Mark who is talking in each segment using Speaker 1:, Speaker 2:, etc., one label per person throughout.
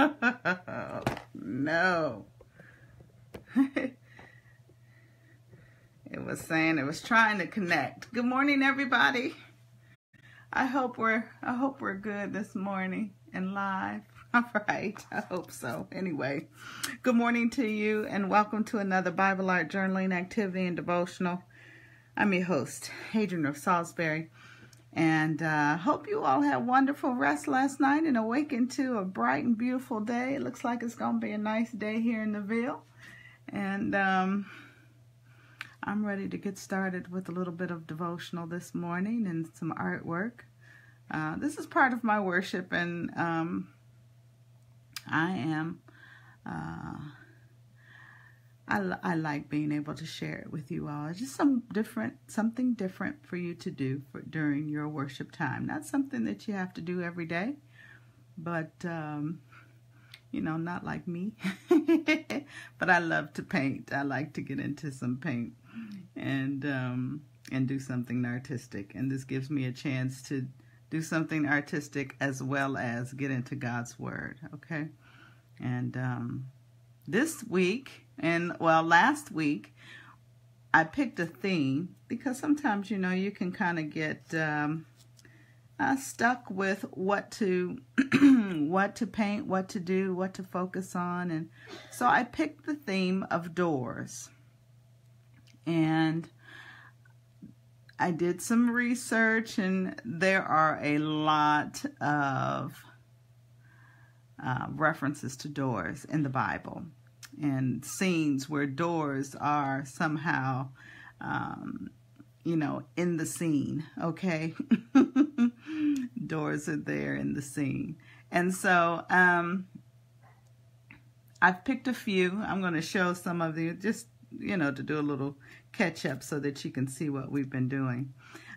Speaker 1: no. it was saying it was trying to connect. Good morning, everybody. I hope we're I hope we're good this morning and live. All right, I hope so. Anyway, good morning to you and welcome to another Bible Art Journaling Activity and Devotional. I'm your host, Adrienne Rowe-Saulsbury. And uh, hope you all had wonderful rest last night and awakened to a bright and beautiful day. It looks like it's going to be a nice day here in the Ville. And um, I'm ready to get started with a little bit of devotional this morning and some artwork. Uh, this is part of my worship, and um, I am. Uh, I, I like being able to share it with you all. Just some different, something different for you to do for, during your worship time. Not something that you have to do every day, but um, you know, not like me. but I love to paint. I like to get into some paint and um, and do something artistic. And this gives me a chance to do something artistic as well as get into God's Word. Okay, and um, this week and well, last week I picked a theme because sometimes you know you can kind of get um, uh, stuck with what to what to paint, what to do, what to focus on, and so I picked the theme of doors, and I did some research, and there are a lot of uh, references to doors in the Bible and scenes where doors are somehow, um, you know, in the scene, okay? doors are there in the scene. And so um, I've picked a few. I'm going to show some of you just, you know, to do a little catch up so that you can see what we've been doing.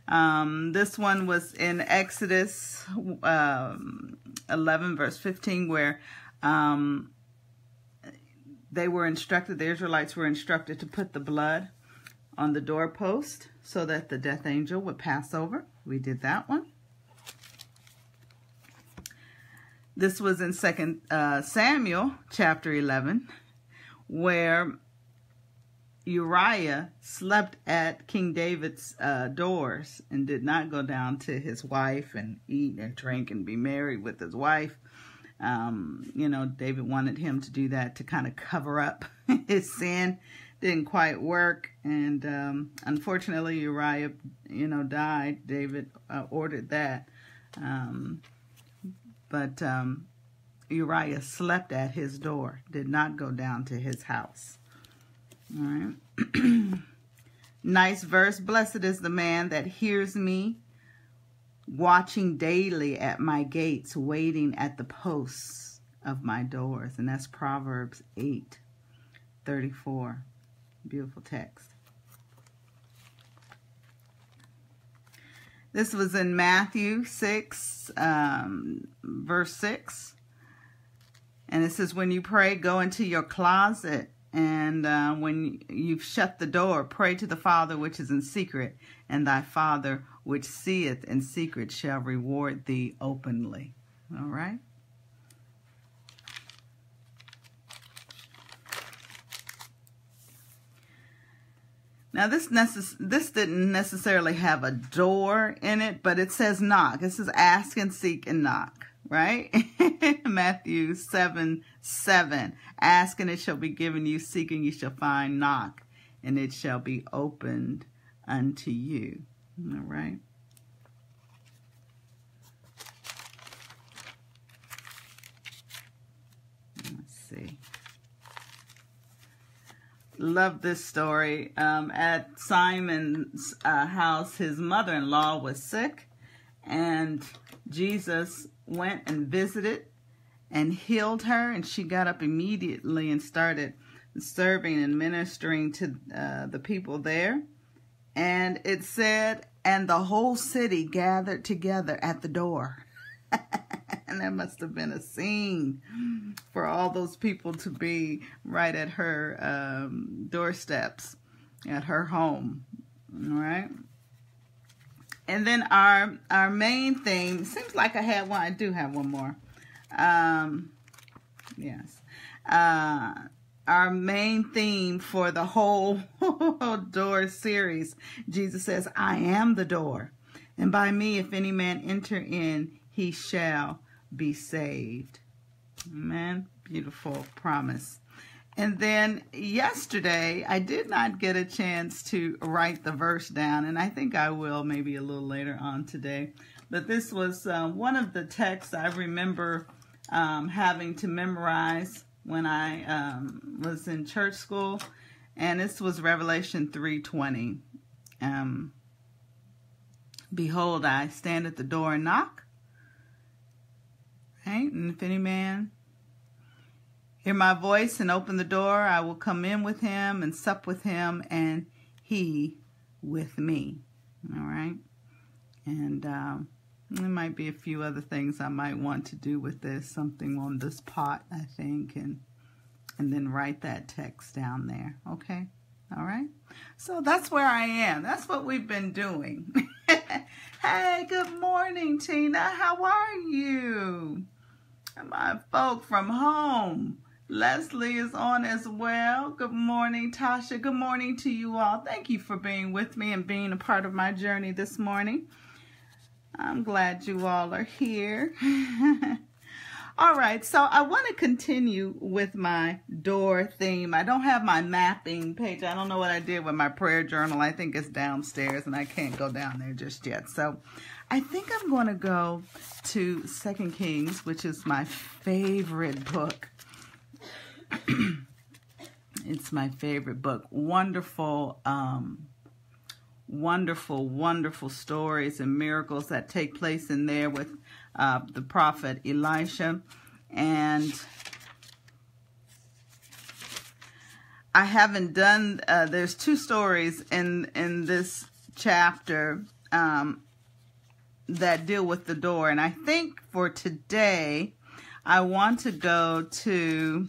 Speaker 1: Um, this one was in Exodus um, 11, verse 15, where um, they were instructed, the Israelites were instructed to put the blood on the doorpost so that the death angel would pass over. We did that one. This was in Second uh, Samuel chapter 11, where Uriah slept at King David's uh, doors and did not go down to his wife and eat and drink and be married with his wife. Um, you know, David wanted him to do that to kind of cover up his sin. Didn't quite work. And um, unfortunately, Uriah, you know, died. David uh, ordered that. Um, but um, Uriah slept at his door, did not go down to his house. All right. nice verse. Blessed is the man that hears me watching daily at my gates, waiting at the posts of my doors. And that's Proverbs 8, 34. Beautiful text. This was in Matthew 6, um, verse 6. And it says, When you pray, go into your closet. And uh, when you've shut the door, pray to the Father which is in secret, and thy Father which seeth in secret shall reward thee openly. All right? Now this necess this didn't necessarily have a door in it, but it says knock. It says ask and seek and knock, right? Matthew 7, 7. Ask and it shall be given you, seek and you shall find, knock and it shall be opened unto you. All right. Let's see. Love this story. Um, at Simon's uh, house, his mother-in-law was sick, and Jesus went and visited and healed her, and she got up immediately and started serving and ministering to uh, the people there. And it said, and the whole city gathered together at the door. and that must have been a scene for all those people to be right at her um, doorsteps, at her home. All right. And then our our main theme seems like I had one. I do have one more. Um, Yes. Uh, our main theme for the whole door series, Jesus says, I am the door. And by me, if any man enter in, he shall be saved. Amen. Beautiful promise. And then yesterday, I did not get a chance to write the verse down, and I think I will maybe a little later on today. But this was uh, one of the texts I remember um, having to memorize when I um, was in church school, and this was Revelation 3:20. Um, Behold, I stand at the door and knock. Right? And if any man hear my voice and open the door, I will come in with him and sup with him, and he with me. All right? And um, there might be a few other things I might want to do with this, something on this pot, I think, and and then write that text down there. Okay? All right? So that's where I am. That's what we've been doing. hey, good morning, Tina. How are you? My folk from home. Leslie is on as well. Good morning, Tasha. Good morning to you all. Thank you for being with me and being a part of my journey this morning. I'm glad you all are here. all right, so I want to continue with my door theme. I don't have my mapping page. I don't know what I did with my prayer journal. I think it's downstairs and I can't go down there just yet. So I think I'm going to go to Second Kings, which is my favorite book. it's my favorite book. Wonderful um, wonderful, wonderful stories and miracles that take place in there with uh, the prophet Elisha. And I haven't done, uh, there's two stories in, in this chapter um, that deal with the door. And I think for today, I want to go to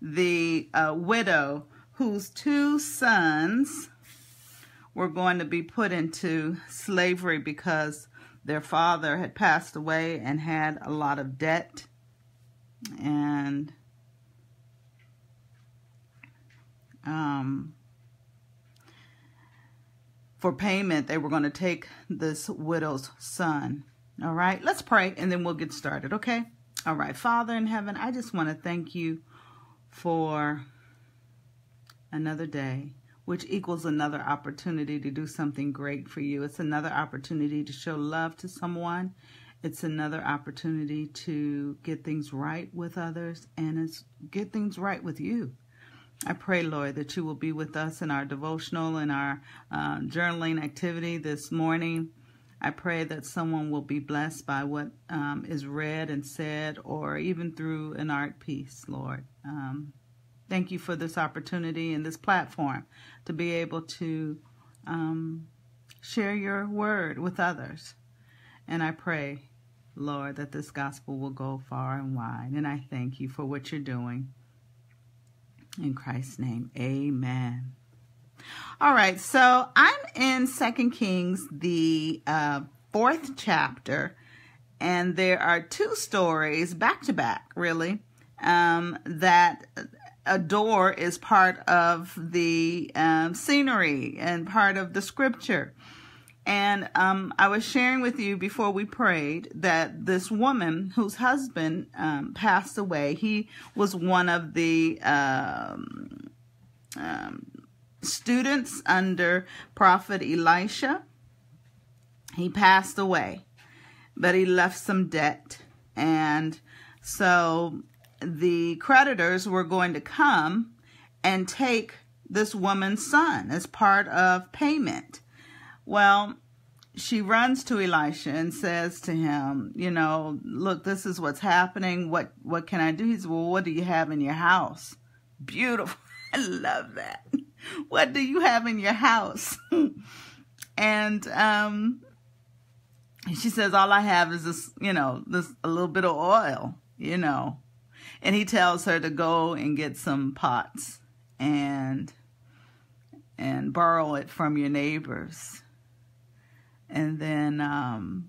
Speaker 1: the uh, widow whose two sons were going to be put into slavery because their father had passed away and had a lot of debt. And um, for payment, they were going to take this widow's son. All right, let's pray and then we'll get started, okay? All right, Father in heaven, I just want to thank you for another day which equals another opportunity to do something great for you. It's another opportunity to show love to someone. It's another opportunity to get things right with others and it's get things right with you. I pray, Lord, that you will be with us in our devotional and our uh, journaling activity this morning. I pray that someone will be blessed by what um, is read and said, or even through an art piece, Lord. Um, Thank you for this opportunity and this platform to be able to um, share your word with others. And I pray, Lord, that this gospel will go far and wide. And I thank you for what you're doing. In Christ's name, amen. All right, so I'm in Second Kings, the uh, fourth chapter, and there are two stories back to back, really, um, that a door is part of the um, scenery and part of the scripture. And um, I was sharing with you before we prayed that this woman whose husband um, passed away, he was one of the um, um, students under Prophet Elisha. He passed away, but he left some debt. And so the creditors were going to come and take this woman's son as part of payment. Well, she runs to Elisha and says to him, you know, look, this is what's happening. What what can I do? He says, well, what do you have in your house? Beautiful. I love that. What do you have in your house? and um, she says, all I have is this, you know, this a little bit of oil, you know and he tells her to go and get some pots and and borrow it from your neighbors and then um,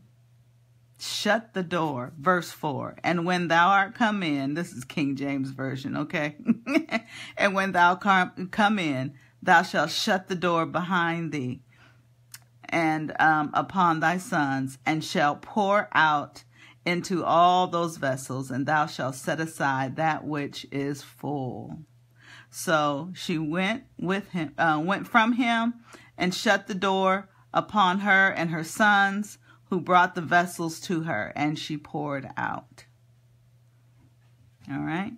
Speaker 1: shut the door. Verse 4 And when thou art come in, this is King James Version, okay? and when thou come, in, thou shalt shut the door behind thee and um, upon thy sons, and shall pour out into all those vessels, and thou shalt set aside that which is full. So she went with him, uh, went from him, and shut the door upon her and her sons, who brought the vessels to her, and she poured out. All right.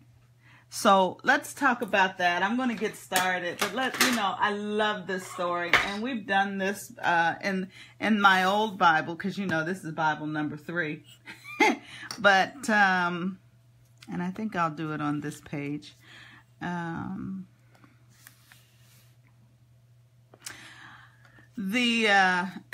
Speaker 1: So let's talk about that. I'm going to get started, but let you know I love this story, and we've done this uh, in in my old Bible because you know this is Bible number three, but um, and I think I'll do it on this page. Um, the uh,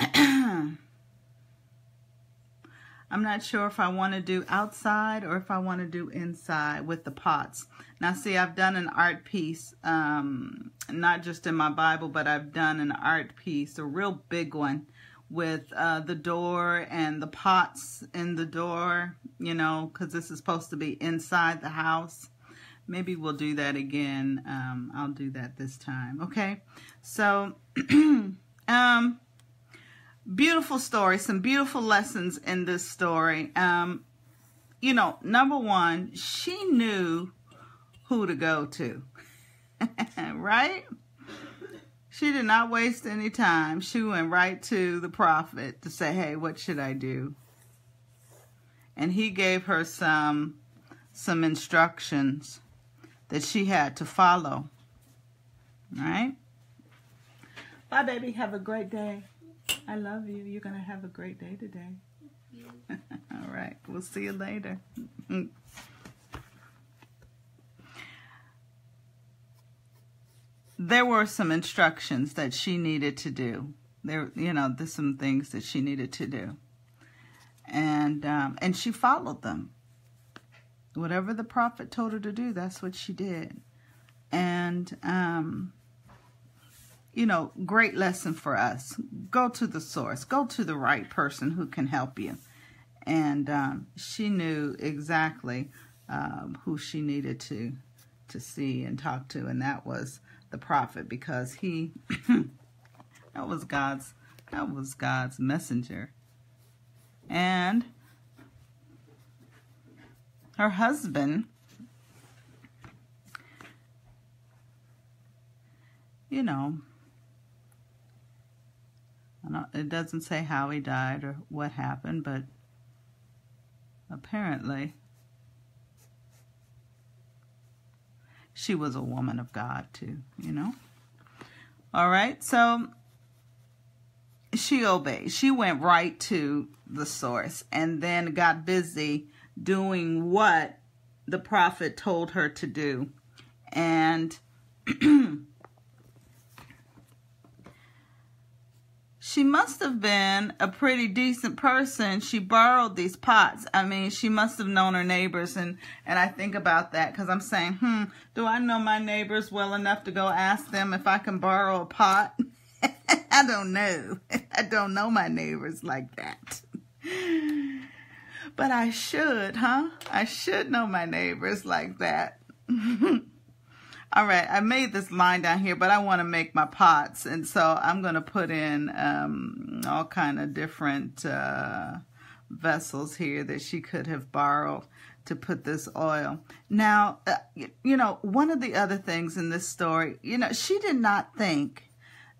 Speaker 1: I'm not sure if I want to do outside or if I want to do inside with the pots. Now see, I've done an art piece, um, not just in my Bible, but I've done an art piece, a real big one, with uh, the door and the pots in the door, you know, because this is supposed to be inside the house. Maybe we'll do that again. Um, I'll do that this time, okay? So, um, beautiful story, some beautiful lessons in this story. Um, you know, number one, she knew who to go to, right? She did not waste any time. She went right to the prophet to say, hey, what should I do? And he gave her some some instructions that she had to follow. All right? Bye, baby. Have a great day. I love you. You're going to have a great day today. All right. We'll see you later. there were some instructions that she needed to do. There, you know, there's some things that she needed to do. And um, and she followed them. Whatever the prophet told her to do, that's what she did. And um, you know, great lesson for us. Go to the source. Go to the right person who can help you. And um, she knew exactly um, who she needed to to see and talk to, and that was the prophet because he that was God's that was God's messenger. And her husband you know it doesn't say how he died or what happened, but apparently she was a woman of God too, you know. All right, so she obeyed. She went right to the source and then got busy doing what the prophet told her to do. And she must have been a pretty decent person. She borrowed these pots. I mean, she must have known her neighbors. And, and I think about that because I'm saying, hmm, do I know my neighbors well enough to go ask them if I can borrow a pot? I don't know. I don't know my neighbors like that. but I should, huh? I should know my neighbors like that. All right, I made this line down here, but I want to make my pots. And so I'm going to put in um, all kind of different uh, vessels here that she could have borrowed to put this oil. Now, uh, you know, one of the other things in this story, you know, she did not think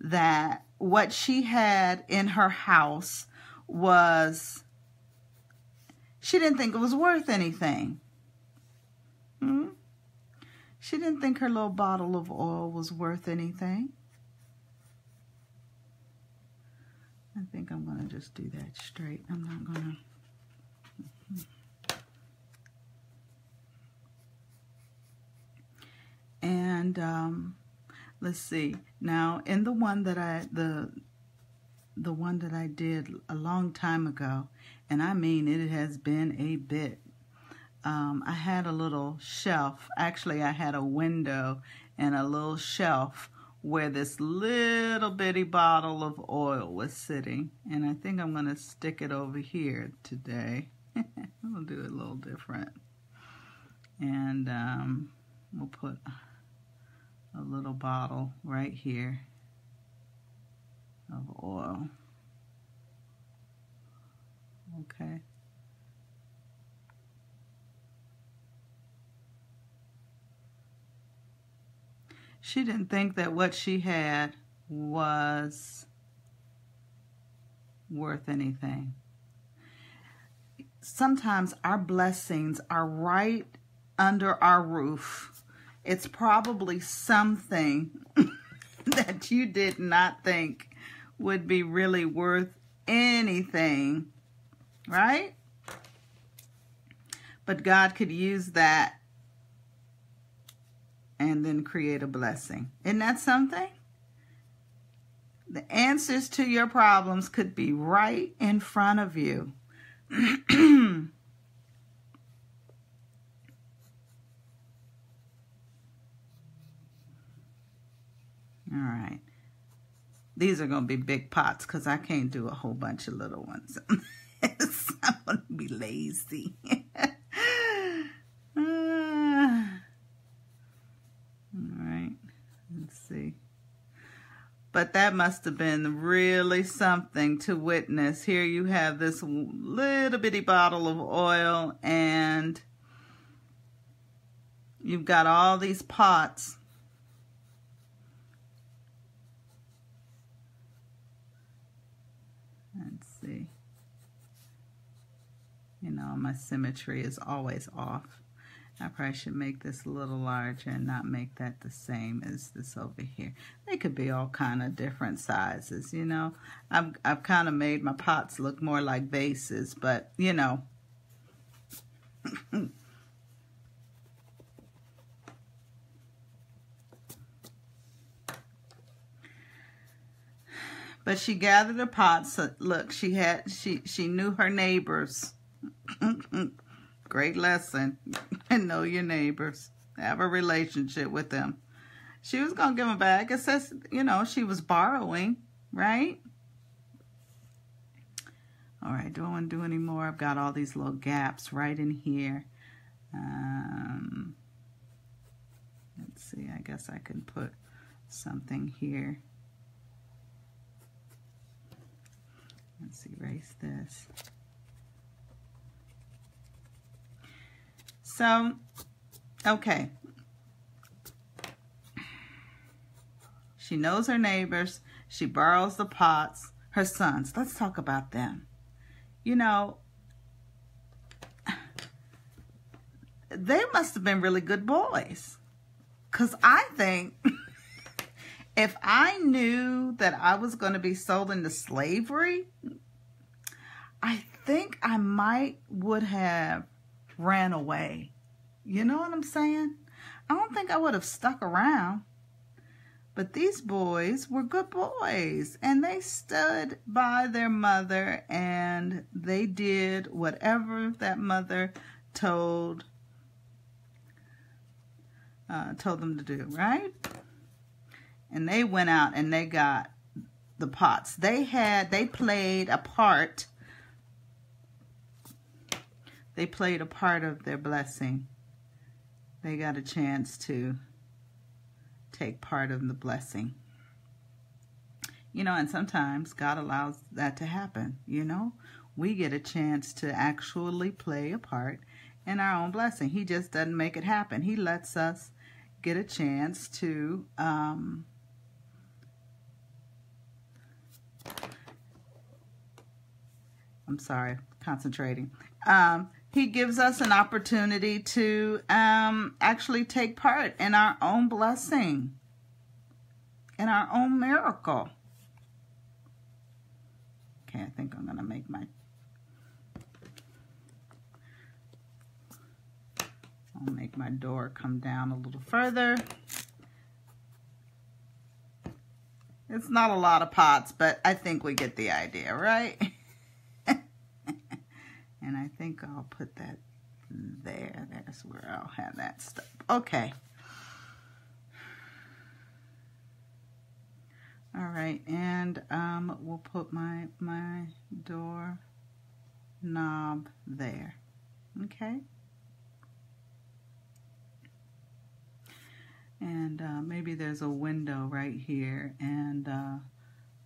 Speaker 1: that what she had in her house was, she didn't think it was worth anything. Hmm? She didn't think her little bottle of oil was worth anything. I think I'm going to just do that straight. I'm not going to... And um, let's see. Now, in the one that I the the one that I did a long time ago, and I mean it has been a bit um, I had a little shelf. Actually, I had a window and a little shelf where this little bitty bottle of oil was sitting. And I think I'm going to stick it over here today. we'll do it a little different. And um, we'll put a little bottle right here of oil. Okay. She didn't think that what she had was worth anything. Sometimes our blessings are right under our roof. It's probably something that you did not think would be really worth anything, right? But God could use that and then create a blessing. Isn't that something? The answers to your problems could be right in front of you. All right. These are going to be big pots because I can't do a whole bunch of little ones. I'm going to be lazy. But that must have been really something to witness. Here you have this little bitty bottle of oil and you've got all these pots. Let's see. You know, my symmetry is always off. I probably should make this a little larger and not make that the same as this over here. They could be all kind of different sizes, you know. I've, I've kind of made my pots look more like vases, but, you know. but she gathered her pots. Uh, look, she had she she knew her neighbors. Great lesson. And know your neighbors. Have a relationship with them. She was going to give them back. It says, you know, she was borrowing, right? All right, don't want to do any more. I've got all these little gaps right in here. Um, let's see, I guess I can put something here. Let's erase this. So, okay. She knows her neighbors. She borrows the pots. Her sons. Let's talk about them. You know, they must have been really good boys. Because I think if I knew that I was going to be sold into slavery, I think I might would have ran away. You know what I'm saying? I don't think I would have stuck around. But these boys were good boys and they stood by their mother and they did whatever that mother told uh, told them to do, right? And they went out and they got the pots. They had they played a part they played a part of their blessing. They got a chance to take part of the blessing. You know, and sometimes God allows that to happen, you know. We get a chance to actually play a part in our own blessing. He just doesn't make it happen. He lets us get a chance to um, I'm sorry, concentrating. Um, he gives us an opportunity to um, actually take part in our own blessing, in our own miracle. Okay, I think I'm going to make my I'll make my door come down a little further. It's not a lot of pots, but I think we get the idea, right? And I think I'll put that there. That's where I'll have that stuff. Okay. All right, and um, we'll put my my door knob there. Okay. And uh, maybe there's a window right here, and uh,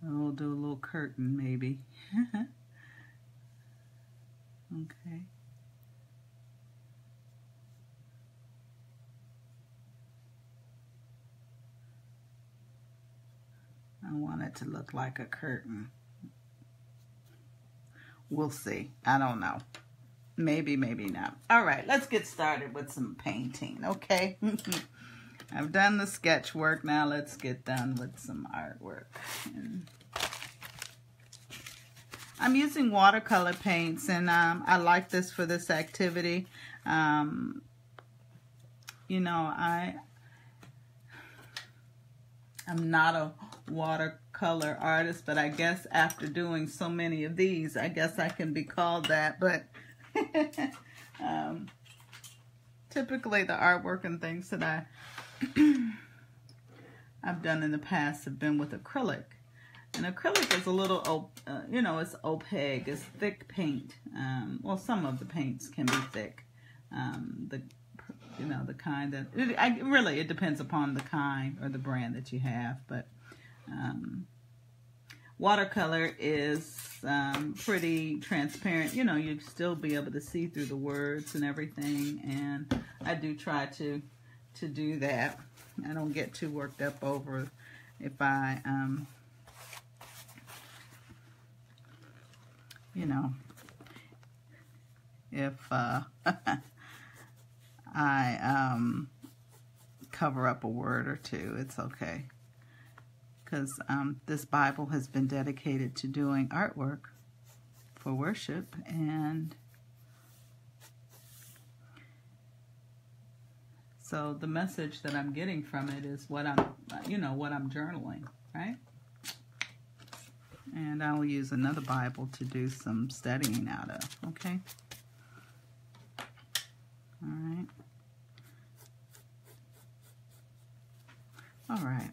Speaker 1: we'll do a little curtain maybe. okay. I want it to look like a curtain. We'll see. I don't know. Maybe, maybe not. All right, let's get started with some painting, okay? I've done the sketch work. Now let's get done with some artwork. And I'm using watercolor paints, and um, I like this for this activity. Um, you know, I, I'm not a watercolor artist, but I guess after doing so many of these, I guess I can be called that. But um, typically the artwork and things that I I've done in the past have been with acrylic. And acrylic is a little, uh, you know, it's opaque, it's thick paint. Um, well, some of the paints can be thick. Um, the, you know, the kind that, it, I, really, it depends upon the kind or the brand that you have. But um, watercolor is um, pretty transparent. You know, you'd still be able to see through the words and everything. And I do try to to do that. I don't get too worked up over if I, um, you know, if uh, I um, cover up a word or two, it's okay. Because um, this Bible has been dedicated to doing artwork for worship, and So the message that I'm getting from it is what I'm, you know, what I'm journaling, right? And I will use another Bible to do some studying out of, okay? All right. All right.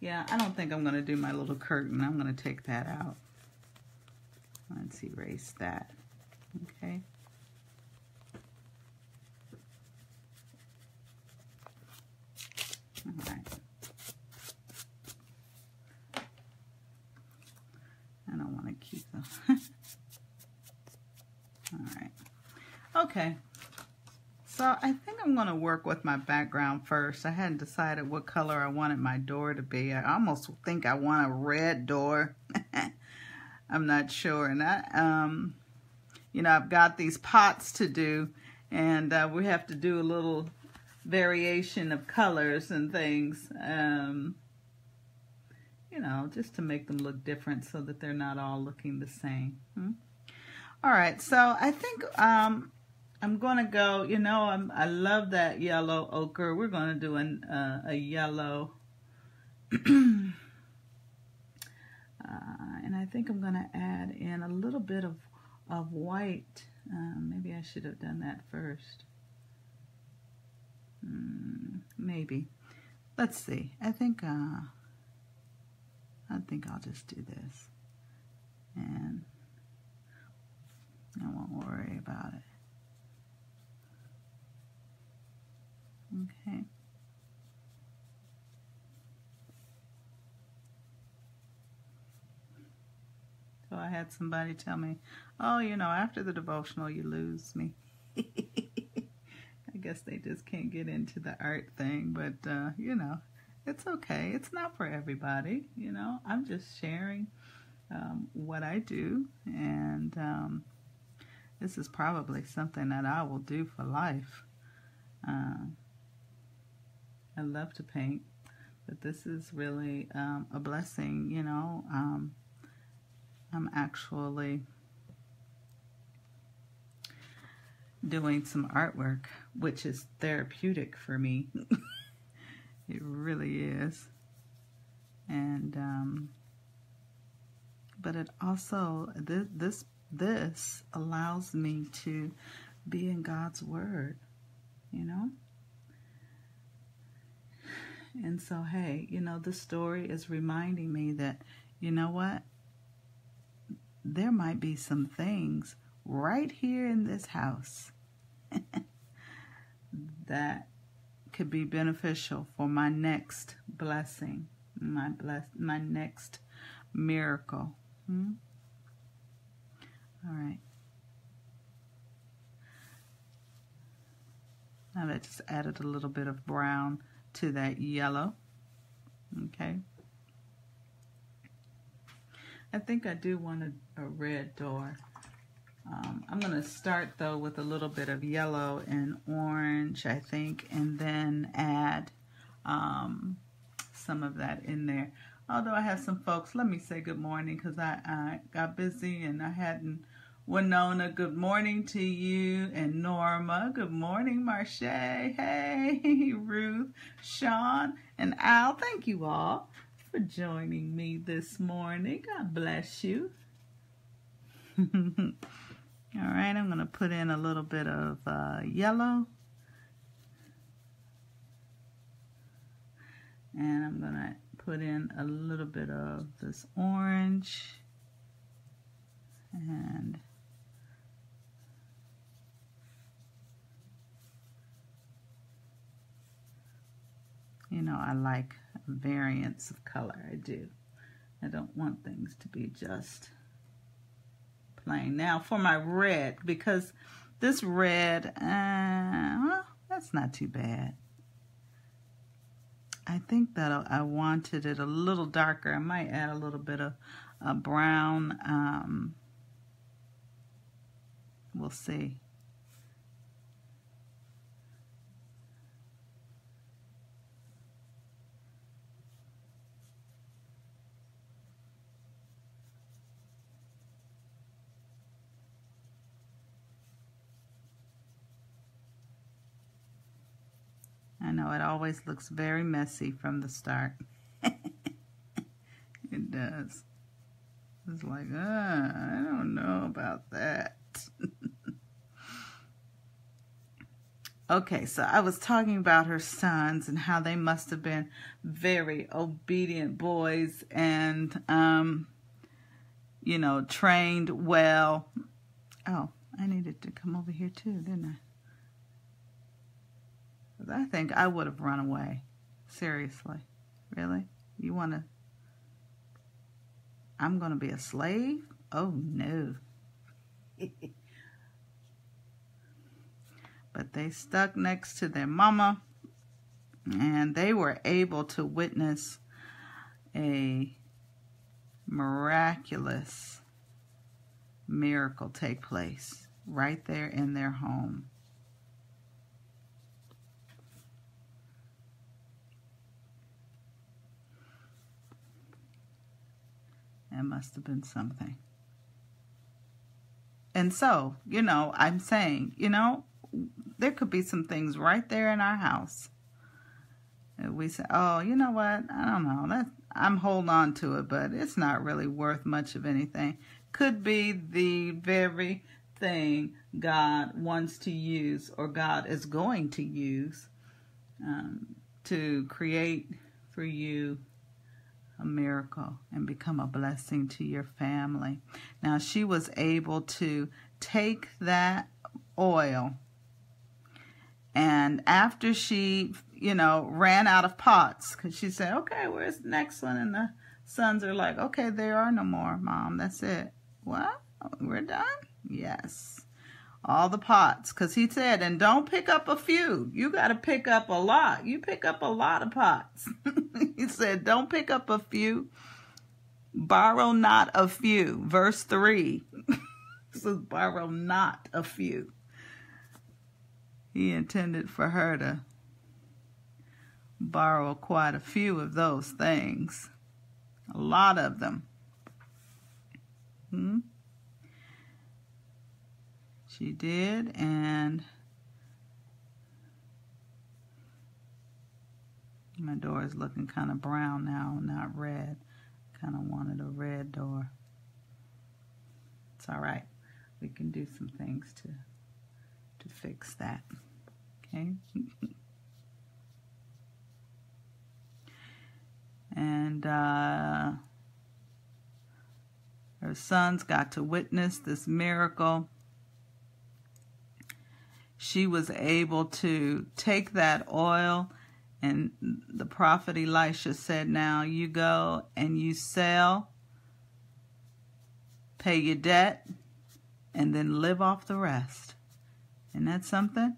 Speaker 1: Yeah, I don't think I'm going to do my little curtain. I'm going to take that out. Let's erase that. Okay. Alright. I don't them. Alright. Okay. So I think I'm going to work with my background first. I hadn't decided what color I wanted my door to be. I almost think I want a red door. I'm not sure. And I, um, you know, I've got these pots to do and uh, we have to do a little variation of colors and things. Um, you know, just to make them look different so that they're not all looking the same. Hmm? All right, so I think um, I'm going to go, you know, I'm, I love that yellow ochre. We're going to do an, uh, a yellow. uh, and I think I'm going to add in a little bit of, of white. Uh, maybe I should have done that first. Mm, maybe. Let's see. I think uh, I think I'll just do this. And I won't worry about it. Okay. So I had somebody tell me, oh, you know, after the devotional, you lose me. I guess they just can't get into the art thing, but uh, you know, it's okay. It's not for everybody, you know. I'm just sharing um, what I do, and um, this is probably something that I will do for life. Uh, I love to paint, but this is really um, a blessing, you know. Um, I'm actually doing some artwork, which is therapeutic for me. it really is. And, um, but it also, this, this, this allows me to be in God's Word, you know? And so, hey, you know, the story is reminding me that, you know what? There might be some things right here in this house that could be beneficial for my next blessing, my bless, my next miracle. Hmm? All right. Now I just added a little bit of brown to that yellow. Okay. I think I do want a, a red door. Um, I'm going to start though with a little bit of yellow and orange, I think, and then add um, some of that in there. Although I have some folks, let me say good morning because I, I got busy and I hadn't. Winona, good morning to you. And Norma, good morning, Marche. Hey, Ruth, Sean, and Al, thank you all for joining me this morning. God bless you. all right, I'm going to put in a little bit of uh, yellow. And I'm going to put in a little bit of this orange. And you know, I like variants of color. I do. I don't want things to be just Now for my red, because this red, uh, that's not too bad. I think that I wanted it a little darker. I might add a little bit of a brown. Um, we'll see. I know it always looks very messy from the start. it does. It's like, uh, I don't know about that. okay, so I was talking about her sons and how they must have been very obedient boys and, um, you know, trained well. Oh, I needed to come over here too, didn't I? I think I would have run away. Seriously. Really? You want to... I'm going to be a slave? Oh, no. but they stuck next to their mama and they were able to witness a miraculous miracle take place right there in their home. It must have been something. And so, you know, I'm saying, you know, there could be some things right there in our house. We say, oh, you know what? I don't know. That I'm holding on to it, but it's not really worth much of anything. Could be the very thing God wants to use or God is going to use um, to create for you a miracle and become a blessing to your family. Now, she was able to take that oil and after she, you know, ran out of pots, because she said, okay, where's the next one? And the sons are like, okay, there are no more, Mom. That's it. What? We're done? Yes all the pots. Because he said and don't pick up a few. You got to pick up a lot. You pick up a lot of pots. He said don't pick up a few. Borrow not a few. Verse 3 says borrow not a few. He intended for her to borrow quite a few of those things. A lot of them. Hmm? She did, and my door is looking kind of brown now, not red. Kind of wanted a red door. It's all right. We can do some things to to fix that. Okay. And uh, her sons got to witness this miracle. She was able to take that oil, and the prophet Elisha said, Now you go and you sell, pay your debt, and then live off the rest. Isn't that something?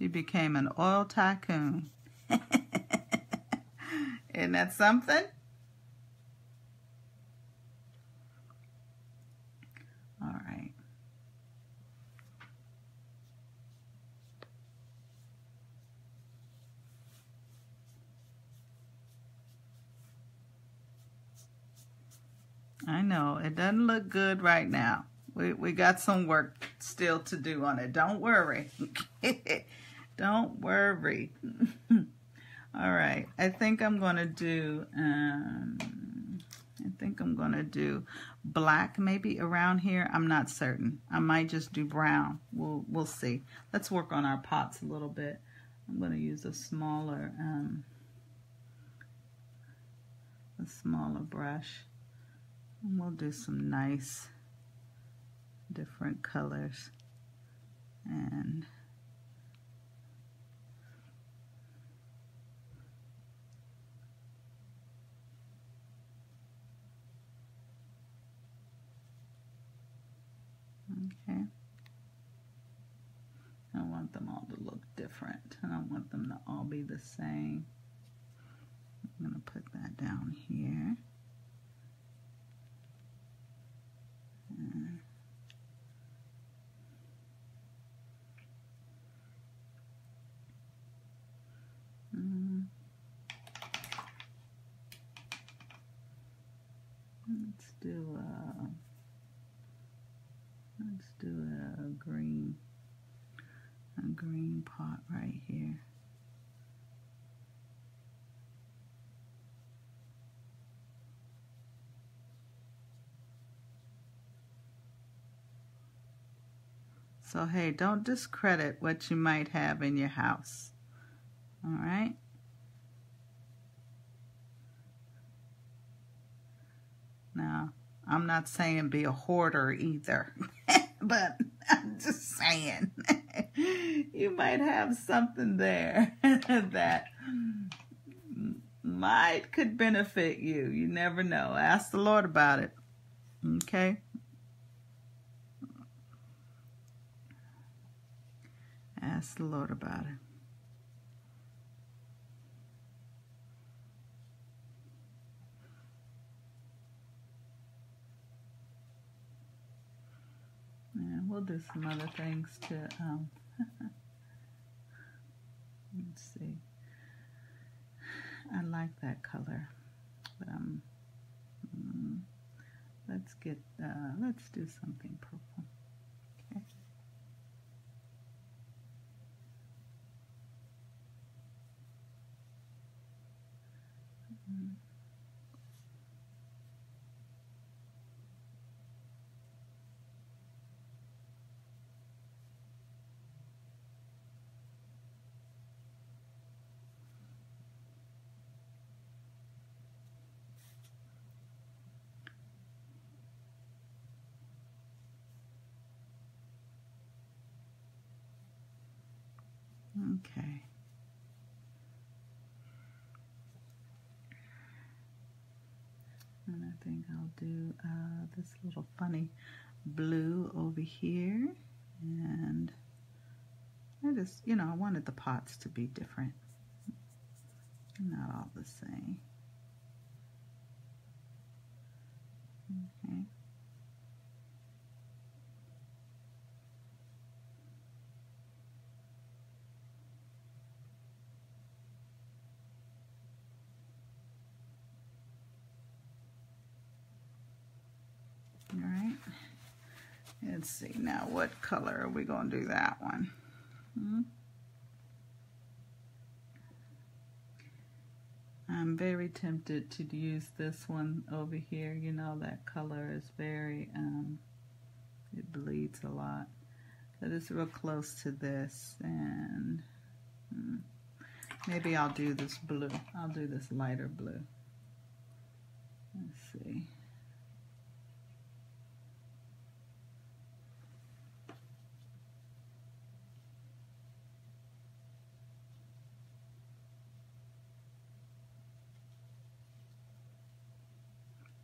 Speaker 1: She became an oil tycoon. Isn't that something? All right. I know it doesn't look good right now. We, we got some work still to do on it. Don't worry. Don't worry. All right. I think I'm going to do, um, I think I'm going to do black maybe around here. I'm not certain. I might just do brown. We'll, we'll see. Let's work on our pots a little bit. I'm going to use a smaller, um, a smaller brush. And we'll do some nice different colors and Okay. I want them all to look different. And I don't want them to all be the same. I'm to put that down here. Let's do a let's do a green a green pot right here. So hey, don't discredit what you might have in your house. All right. Now, I'm not saying be a hoarder either, but I'm just saying you might have something there that might could benefit you. You never know. Ask the Lord about it. Okay? Ask the Lord about it. Yeah, we'll do some other things to, um, let's see. I like that color, um, mm, let's get, uh, let's do something purple. Okay. Mm -hmm. Okay. And I think I'll do uh, this little funny blue over here. And I just, you know, I wanted the pots to be different. Not all the same. Okay. All right. Let's see now what color are we going to do that one? Hmm? I'm very tempted to use this one over here. You know that color is very, um, it bleeds a lot. But it's real close to this. And hmm, maybe I'll do this blue. I'll do this lighter blue. Let's see.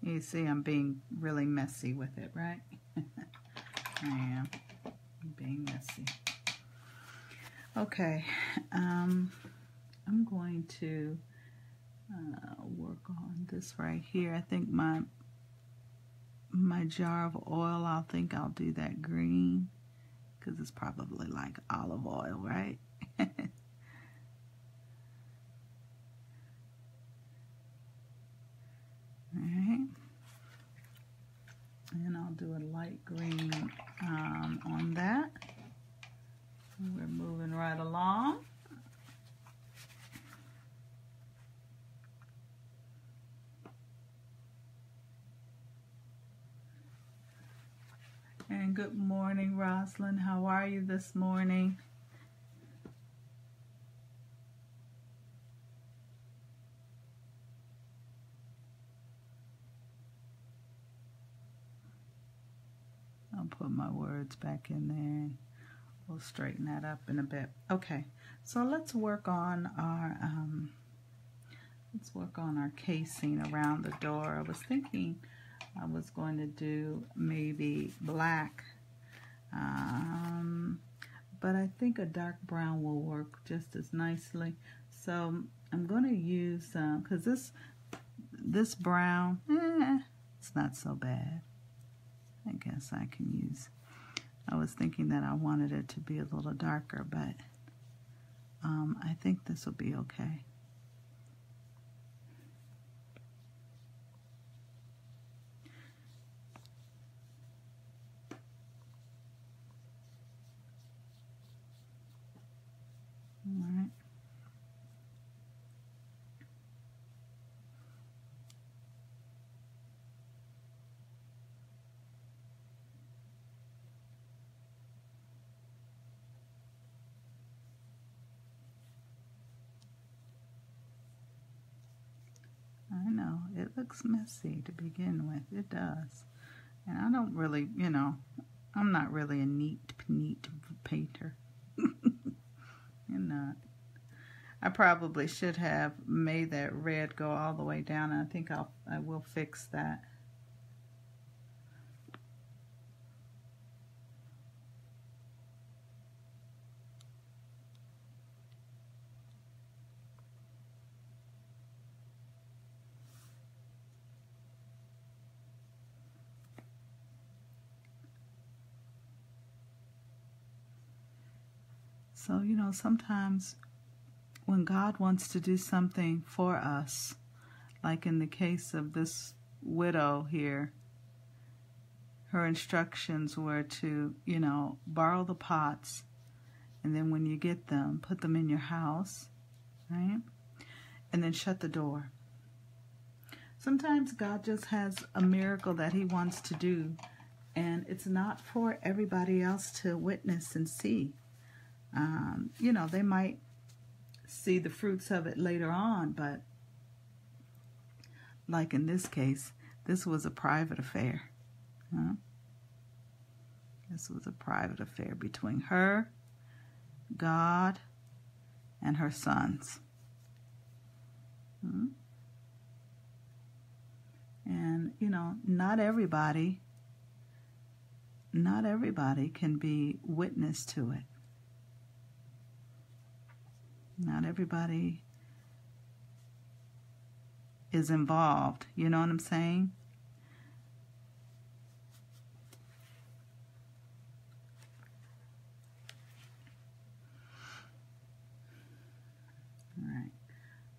Speaker 1: You see I'm being really messy with it, right? I am being messy. Okay, um, I'm going to uh, work on this right here. I think my my jar of oil, I'll think I'll do that green because it's probably like olive oil, right? And I'll do a light green um, on that. We're moving right along. And good morning, Rosalind. How are you this morning? I'll put my words back in there we'll straighten that up in a bit. Okay, so let's work on our um, let's work on our casing around the door. I was thinking I was going to do maybe black, um, but I think a dark brown will work just as nicely. So I'm going to use because this this brown, eh, it's not so bad. I guess I can use. I was thinking that I wanted it to be a little darker, but um, I think this will be okay. Looks messy to begin with. It does. And I don't really, you know, I'm not really a neat, neat painter. I'm not. I probably should have made that red go all the way down. I think I'll, I will fix that. So, you know, sometimes when God wants to do something for us, like in the case of this widow here, her instructions were to, you know, borrow the pots and then when you get them, put them in your house, right? And then shut the door. Sometimes God just has a miracle that He wants to do, and it's not for everybody else to witness and see um, you know, they might see the fruits of it later on, but like in this case, this was a private affair. Huh? This was a private affair between her, God, and her sons. Hmm? And, you know, not everybody, not everybody can be witness to it. Not everybody is involved. You know what I'm saying? All right.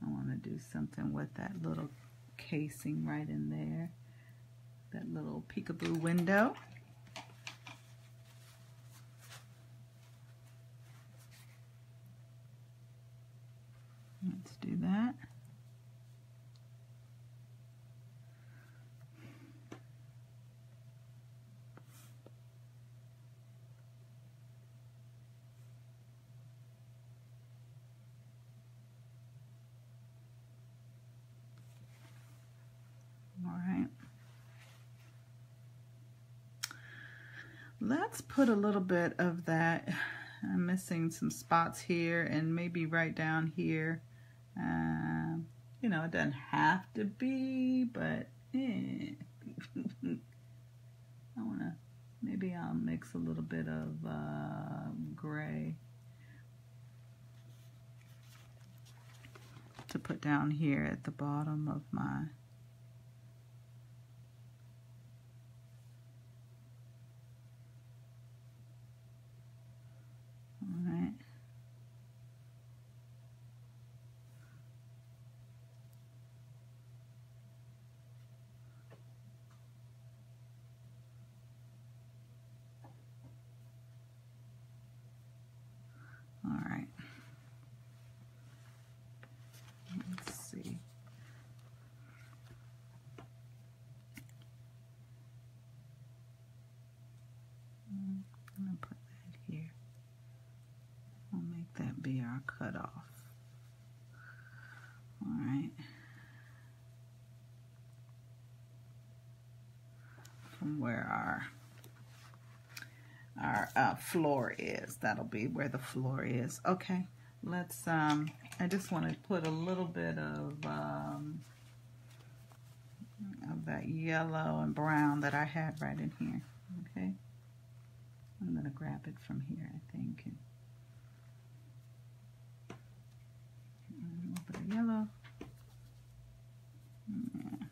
Speaker 1: I want to do something with that little casing right in there. That little peekaboo window. Let's do that. let's put a little bit of that I'm missing some spots here and maybe right down here um, you know, it doesn't have to be, but eh. I want to, maybe I'll mix a little bit of uh, gray to put down here at the bottom of my All right. All right. Let's see. Mm, I'm going to put that here. We'll make that be our cutoff. All right. Where our our uh, floor is. That'll be where the floor is. Okay, let's, um, I just want to put a little bit of, um, of that yellow and brown that I had right in here. Okay, I'm going to grab it from here, I think. And, a little bit of yellow. Yeah.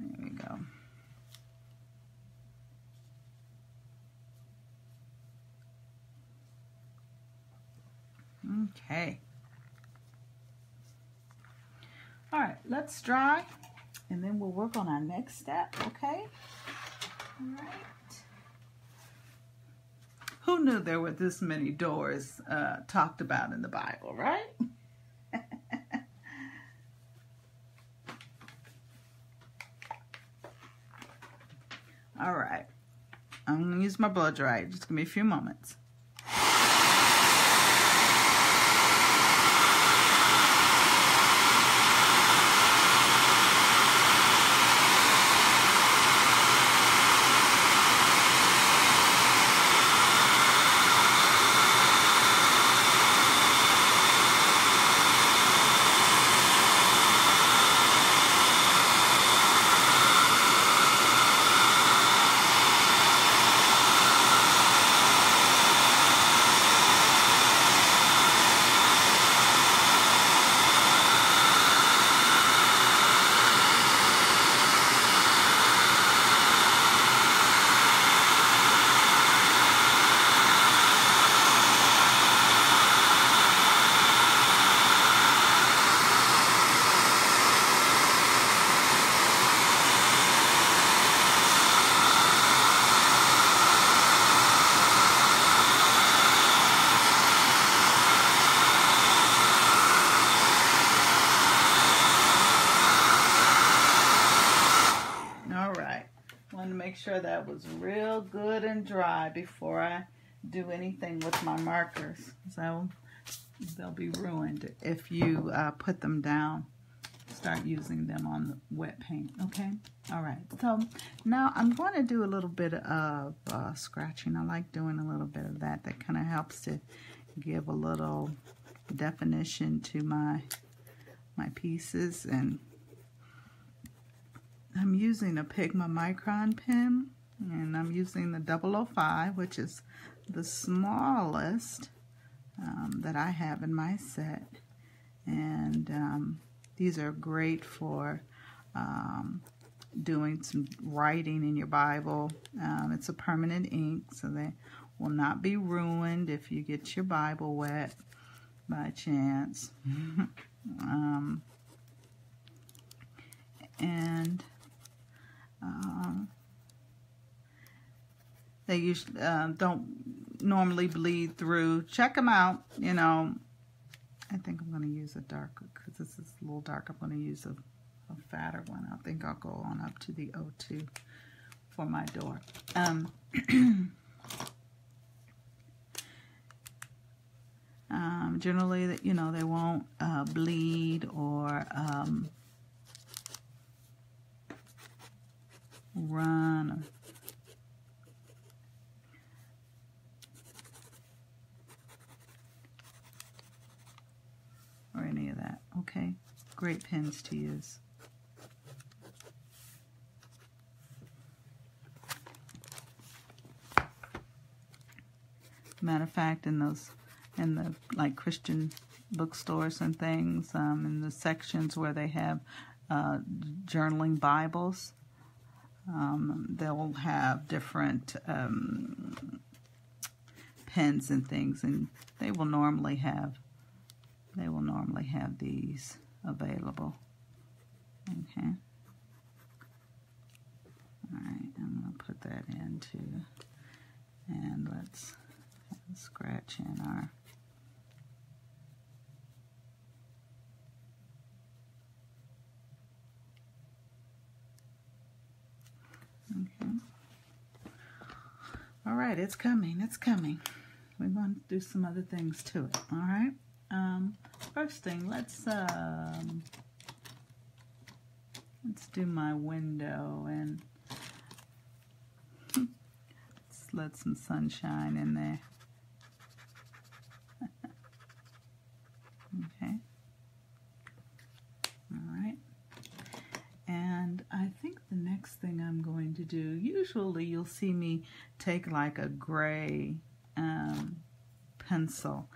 Speaker 1: There we go. Okay. All right, let's dry and then we'll work on our next step, okay? All right. Who knew there were this many doors uh, talked about in the Bible, right? All right. I'm going to use my blow dryer. Just give me a few moments. Sure that was real good and dry before I do anything with my markers. So they'll be ruined if you uh, put them down. Start using them on the wet paint, okay? All right, so now I'm going to do a little bit of uh, scratching. I like doing a little bit of that. That kind of helps to give a little definition to my my pieces and I'm using a Pigma Micron pen and I'm using the 005 which is the smallest um, that I have in my set and um, these are great for um, doing some writing in your Bible. Um, it's a permanent ink so they will not be ruined if you get your Bible wet by chance. Um, and um, they usually uh, don't normally bleed through. Check them out. You know, I think I'm going to use a darker because this is a little dark. I'm going to use a, a, fatter one. I think I'll go on up to the O2 for my door. Um, um, generally, that you know, they won't uh, bleed or um, Run, Or any of that, okay? Great pins to use. Matter of fact, in those, in the like Christian bookstores and things, um, in the sections where they have uh, journaling Bibles, um, they'll have different um, pens and things, and they will normally have they will normally have these available. Okay. All right, I'm to put that in too. And let's scratch in our Okay. All right, it's coming. It's coming. We're going to do some other things to it. All right. Um, first thing, let's um, let's do my window and let's let some sunshine in there. okay. All right. And I think the next thing I'm going to do, usually you'll see me take like a gray um, pencil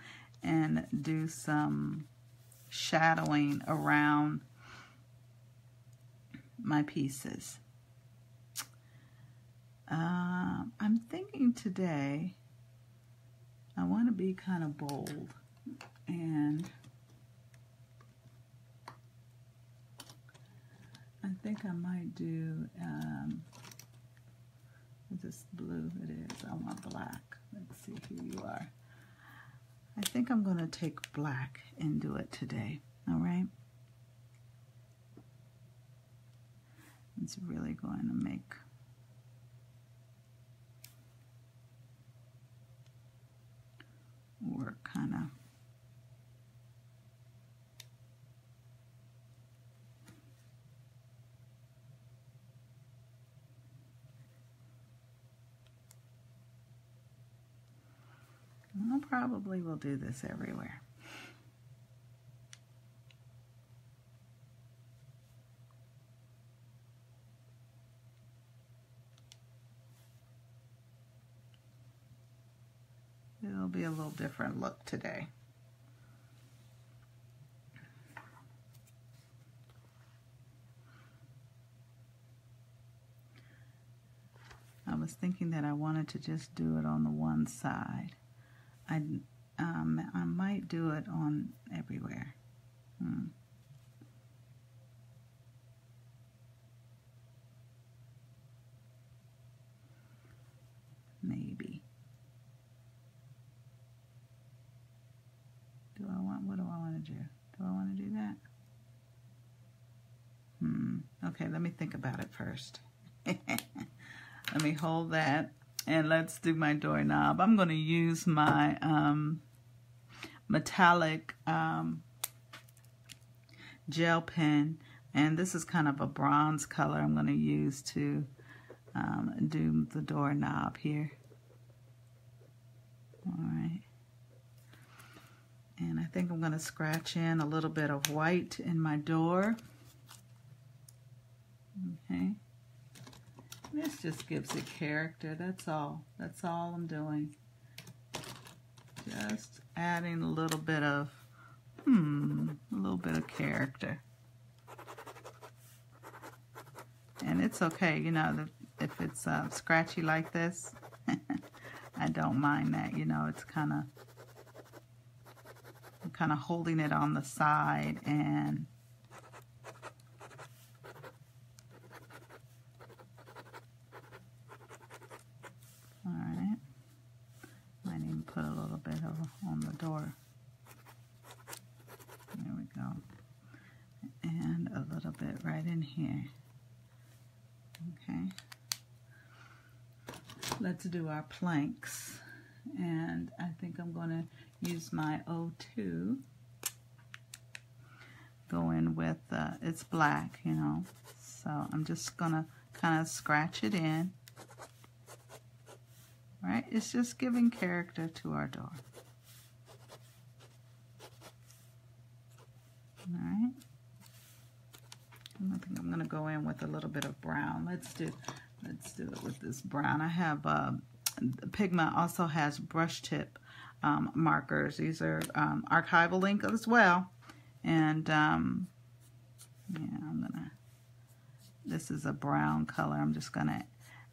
Speaker 1: and do some shadowing around my pieces. Uh, I'm thinking today I want to be kind of bold and I think I might do um, this blue it is I want black let's see who you are I think I'm going to take black and do it today. All right? It's really going to make work kind of I probably will do this everywhere. It'll be a little different look today. I was thinking that I wanted to just do it on the one side. I, um, I might do it on everywhere. Hmm. Maybe. Do I want, what do I want to do? Do I want to do that? Hmm. Okay, let me think about it first. let me hold that and let's do my doorknob. I'm going to use my um, metallic um, gel pen. And this is kind of a bronze color I'm going to use to um, do the doorknob here. All right. And I think I'm going to scratch in a little bit of white in my door. Okay. This just gives it character. That's all. That's all I'm doing. Just adding a little bit of, hmm, a little bit of character. And it's okay, you know, if it's uh, scratchy like this, I don't mind that, you know, it's kind of, I'm kind of holding it on the side and let's do our planks. And I think I'm going to use my O2. Go in with, uh, it's black, you know. So I'm just going to kind of scratch it in. Right? It's just giving character to our door. All right. I think I'm gonna go in with a little bit of brown. Let's do let's do it with this brown. I have uh, Pigma also has brush tip um, markers. These are um, archival ink as well. And um, yeah, I'm gonna, this is a brown color. I'm just gonna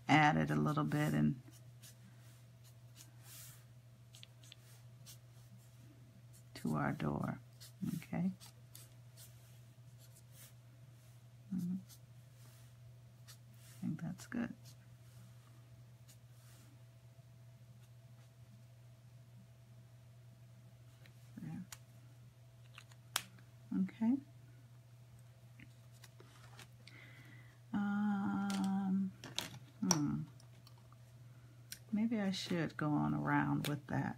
Speaker 1: add it a little bit and to our door, okay? Mm-hmm. I think that's good. Okay. Um, hmm. Maybe I should go on around with that.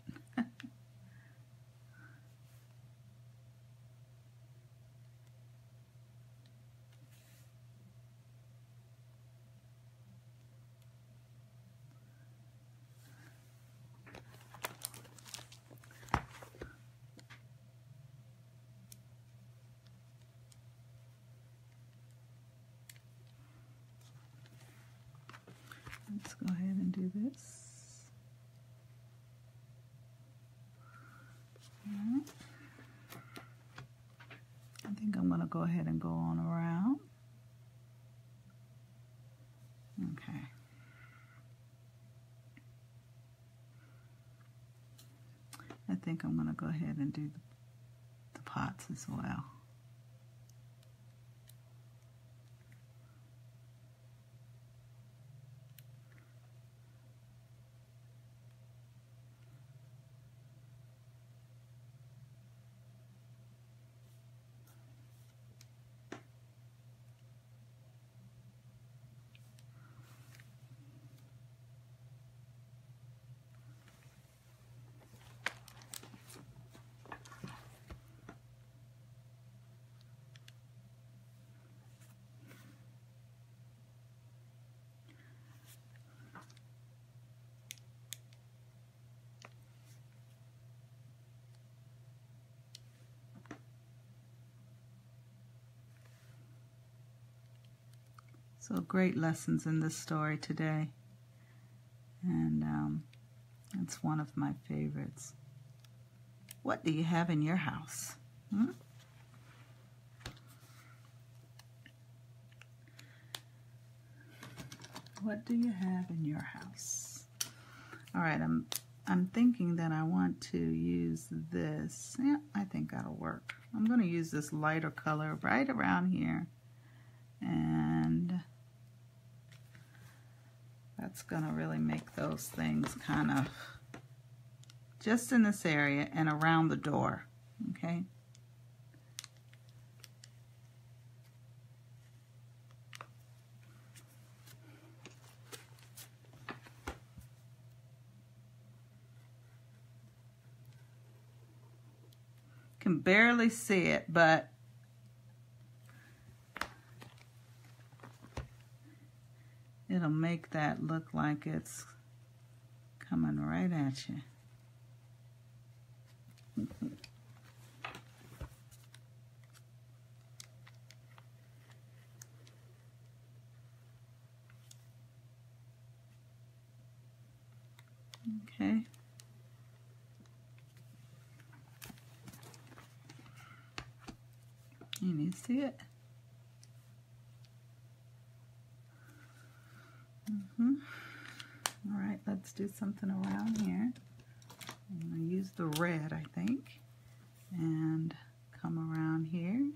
Speaker 1: Let's go ahead and do this. Right. I think I'm going to go ahead and go on around. Okay. I think I'm going to go ahead and do the, the pots as well. So great lessons in this story today. And um, it's one of my favorites. What do you have in your house? Hmm? What do you have in your house? All right, I'm I'm thinking that I want to use this. Yeah, I think that'll work. I'm going to use this lighter color right around here. And that's going to really make those things kind of just in this area and around the door, okay? Can barely see it, but it'll make that look like it's coming right at you. Okay. You need to see it. Mm-hmm. All right, let's do something around here. I'm going to use the red, I think, and come around here.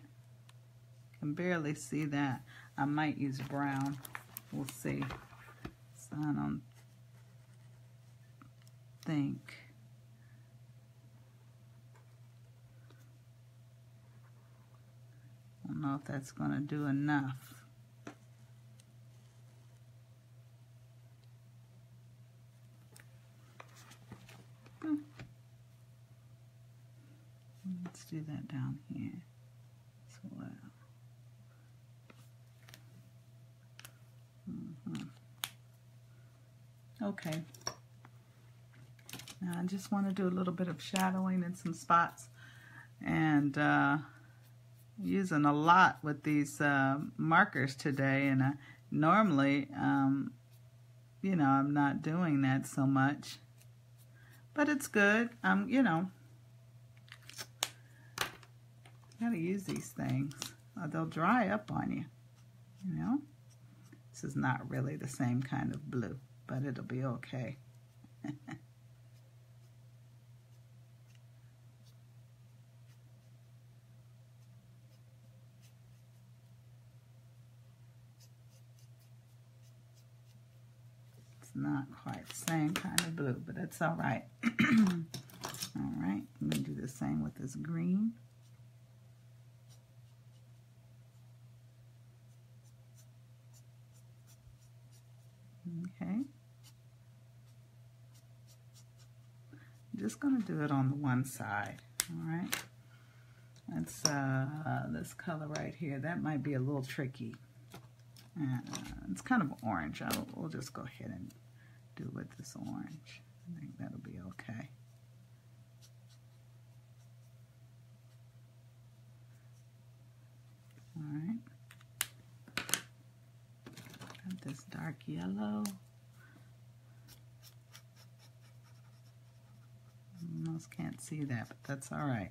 Speaker 1: Can barely see that. I might use brown. We'll see. So I don't think. I don't know if that's going to do enough. Let's do that down here as well. Mm -hmm. Okay. Now I just want to do a little bit of shadowing in some spots and uh, using a lot with these uh, markers today, and I, normally, um, you know, I'm not doing that so much. But it's good. I'm, you know, gotta use these things. Or they'll dry up on you, you know. This is not really the same kind of blue, but it'll be okay. not quite the same kind of blue, but that's all right. all right, I'm going to do the same with this green. Okay. I'm just going to do it on the one side, all right? That's uh, this color right here. That might be a little tricky. Uh, it's kind of orange. I'll, we'll just go ahead and do with this orange. I think that'll be okay. All right. Got this dark yellow. Almost can't see that, but that's all right.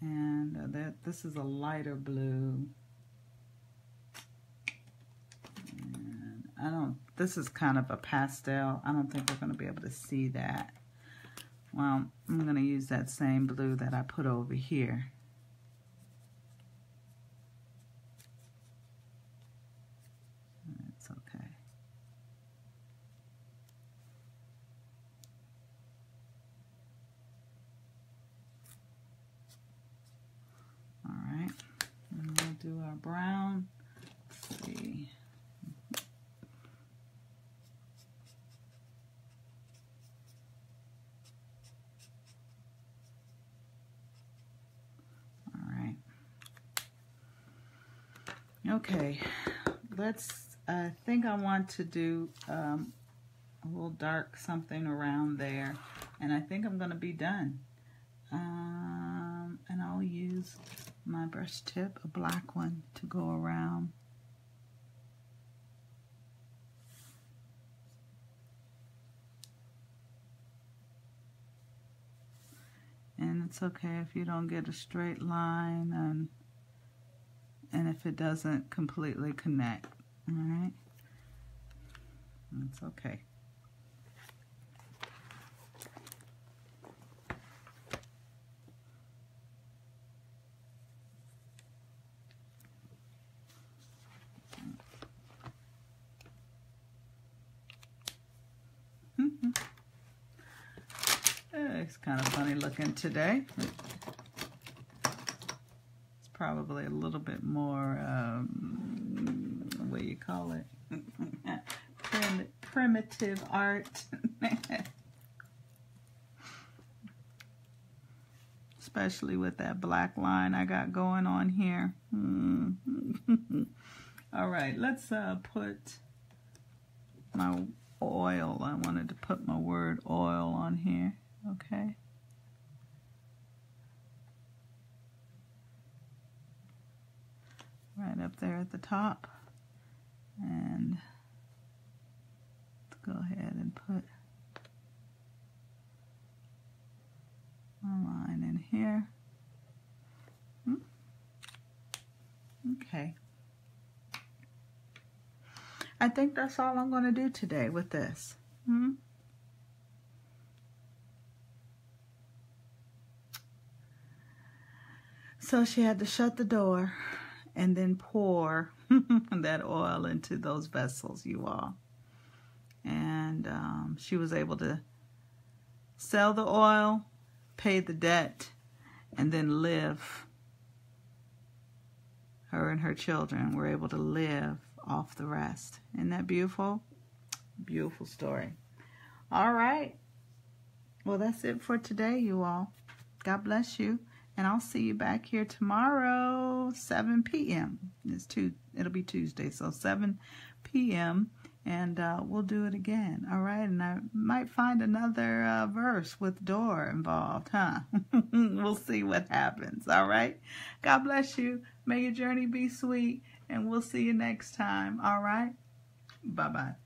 Speaker 1: And uh, that this is a lighter blue. I don't, this is kind of a pastel. I don't think we're going to be able to see that. Well, I'm going to use that same blue that I put over here. It's okay. All right, and we'll do our brown. Let's see. Okay, let's, I think I want to do um, a little dark something around there. And I think I'm going to be done. Um, and I'll use my brush tip, a black one, to go around. And it's okay if you don't get a straight line and and if it doesn't completely connect, all right? That's okay. Mm-hmm. it's kind of funny looking today probably a little bit more, um, what do you call it? Prim primitive art. Especially with that black line I got going on here. Hmm. All right, let's uh, put my oil. I wanted to put my word oil on here, okay? Right up there at the top. And let's go ahead and put a line in here. Hmm? Okay. I think that's all I'm going to do today with this. Hmm? So she had to shut the door and then pour that oil into those vessels, you all. And um, she was able to sell the oil, pay the debt, and then live. Her and her children were able to live off the rest. Isn't that beautiful? Beautiful story. All right. Well, that's it for today, you all. God bless you. And I'll see you back here tomorrow, 7 p.m. It's two, it'll be Tuesday, so 7 p.m. and uh, we'll do it again. All right. And I might find another uh, verse with door involved, huh? we'll see what happens. All right. God bless you. May your journey be sweet, and we'll see you next time. All right. Bye bye.